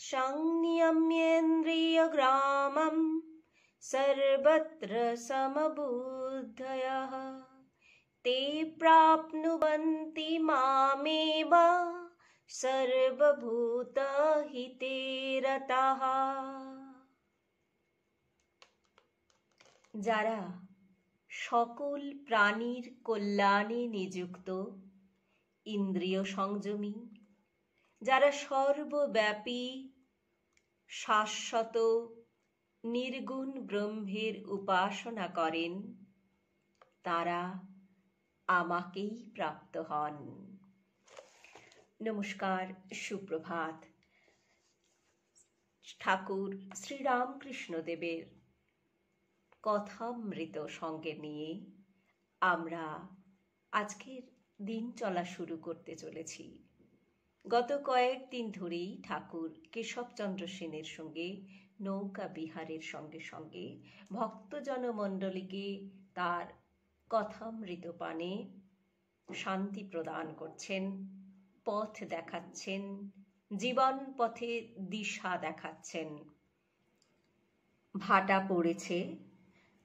संनियम्येन्द्रियग्रामं सर्वत्र समबुद्धयः ते प्राप्नुवन्ति मामेव সর্বভূতহিতে রতাः যারা সকল প্রাণীর কল্যাণে নিযুক্ত ইন্দ্রিয় সংযমী যারা সর্বব্যাপী শাশ্বত নির্গুণ ব্রহ্মের উপাসনা করেন, তারা আমাকেই প্রাপ্ত হন। নমস্কার, সুপ্রভাত। ঠাকুর শ্রীরামকৃষ্ণদেবের কথামৃত সঙ্গে নিয়ে আমরা আজকের দিন চলা শুরু করতে চলেছি। গত কয়েকদিন ধরেই ঠাকুর কেশবচন্দ্র সেনের সঙ্গে, নৌকা বিহারের সঙ্গে সঙ্গে ভক্তজনমণ্ডলীকে তার কথামৃত পানে শান্তি প্রদান করছেন, পথ দেখাচ্ছেন, জীবন পথে দিশা দেখাচ্ছেন। ভাটা পড়েছে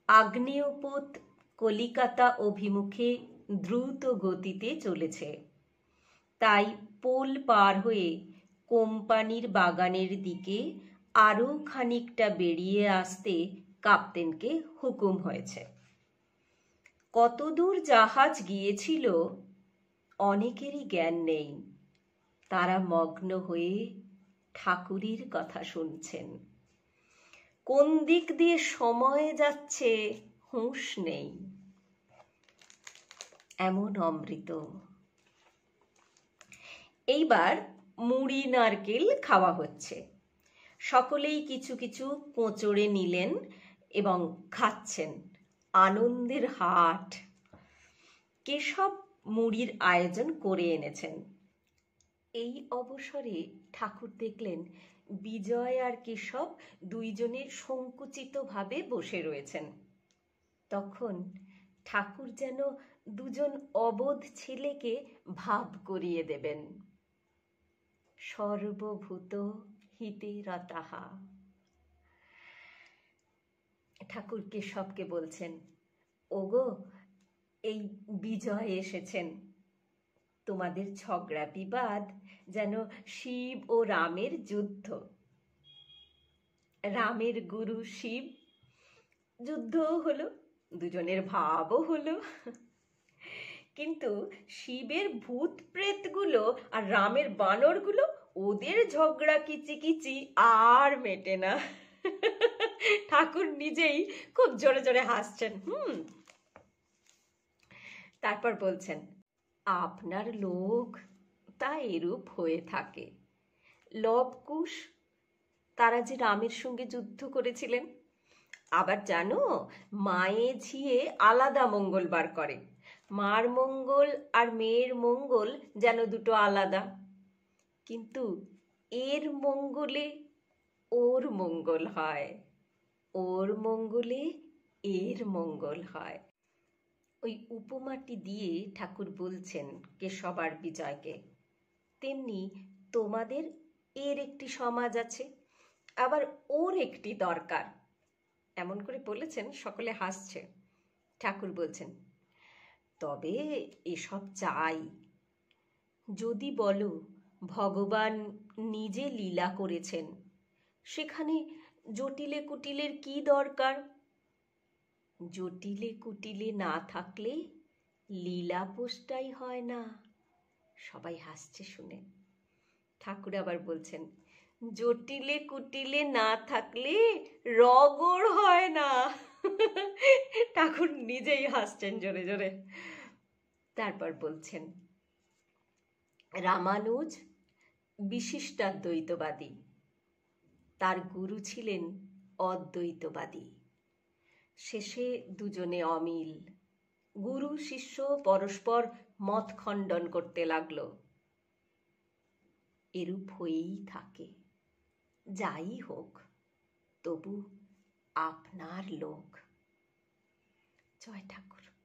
আগ্নেয়পোত কলিকাতা অভিমুখে দ্রুত গতিতে চলেছে। তাই পোল পার হয়ে কোম্পানির বাগানের দিকে আরও খানিকটা বেরিয়ে আসতে কাপ্তেনকে হুকুম হয়েছে। কতদূর জাহাজ গিয়েছিল অনেকেরই জ্ঞান নেই। তারা মগ্ন হয়ে ঠাকুরের কথা শুনছেন। কোন দিক দিয়ে সময় যাচ্ছে হুঁশ নেই। এমন অমৃত। এইবার মুড়ি, নারকেল খাওয়া হচ্ছে। সকলেই কিছু কিছু কোঁচড়ে নিলেন এবং খাচ্ছেন। আনন্দের হাট। কেশব মুড়ির আয়োজন করে এনেছেন। এই অবসরে ঠাকুর দেখলেন বিজয় আর কেশব দুইজনের সংকুচিতভাবে বসে রয়েছেন। তখন ঠাকুর যেন দুজন অবোধ ছেলেকে ভাব করিয়ে দেবেন। সর্বভূত হিতে রতাহা। ঠাকুর কেশবকে বলছেন, ওগো, এই বিজয় এসেছেন। তোমাদের ঝগড়া বিবাদ যেন শিব ও রামের যুদ্ধ। রামের গুরু শিব, যুদ্ধও হলো, দুজনের ভাবও হলো। কিন্তু শিবের ভূত প্রেতগুলো আর রামের বানরগুলো ওদের ঝগড়া কিচিকিচি আর মেটে না। ঠাকুর নিজেই খুব জোরে জোরে হাসছেন, হুম। তারপর বলছেন, আপনার লোক তা এরূপ হয়ে থাকে। লবকুশ, তারা যে রামের সঙ্গে যুদ্ধ করেছিলেন, আবার জানো, মায়ে ঝিয়ে আলাদা মঙ্গলবার করে। মার মঙ্গল আর মেয়ের মঙ্গল যেন দুটো আলাদা। কিন্তু এর মঙ্গলে ওর মঙ্গল হয়, ওর মঙ্গলে এর মঙ্গল হয়। ওই উপমাটি দিয়ে ঠাকুর বলছেন কে সবার বিজয়কে, তেমনি তোমাদের এর একটি সমাজ আছে, আবার ওর একটি দরকার। এমন করে বলেছেন, সকলে হাসছে। ঠাকুর বলছেন তবে এসব চাই। যদি বলো, ভগবান নিজে লীলা করেছেন, সেখানে জটিলে কুটিলের কি দরকার? জটিলে কুটিলে না থাকলে লীলা পোষটাই হয় না। সবাই হাসছে শুনে। ঠাকুর আবার বলছেন জটিলে কুটিলে না থাকলে রগড় হয় না। ঠাকুর নিজেই হাসছেন জোরে জোরে। তারপর বলছেন, রামানুজ বিশিষ্টাদ্বৈতবাদী। তার গুরু ছিলেন অদ্বৈতবাদী। শেষে দুজনে অমিল। গুরু, শিষ্য, পরস্পর মত খণ্ডন করতে লাগল। এরূপ হয়েই থাকে। যাই হোক, তবু আপনার লোক জয় ঠাকুর